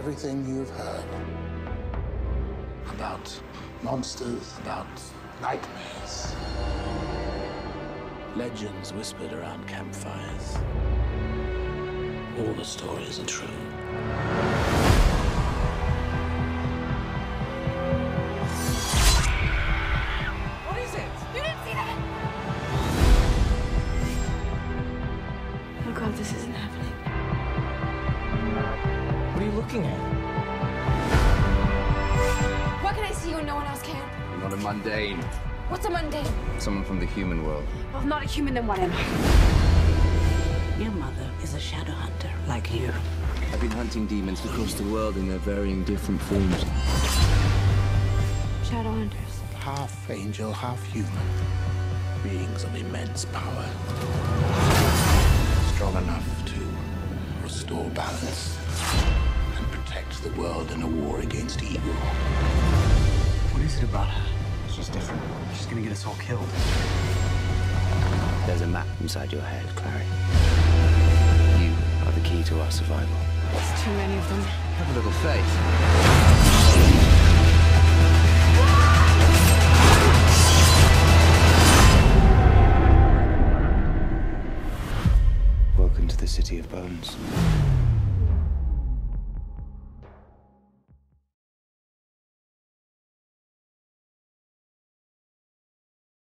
everything you've heard about monsters, about nightmares, legends whispered around campfires. All the stories are true. What is it? You didn't see that? Oh god, this isn't looking at? What can I see you and no one else can? I'm not a mundane. What's a mundane? Someone from the human world. Well, if not a human, then what am I? Your mother is a shadow hunter, like you. I've been hunting demons across the world in their varying different forms. Shadow hunters. Half angel, half human. Beings of immense power. Strong enough to restore balance and protect the world in a war against evil. What is it about her? She's different. She's gonna get us all killed. There's a map inside your head, Clary. You are the key to our survival. There's too many of them. Have a little faith. Welcome to the City of Bones.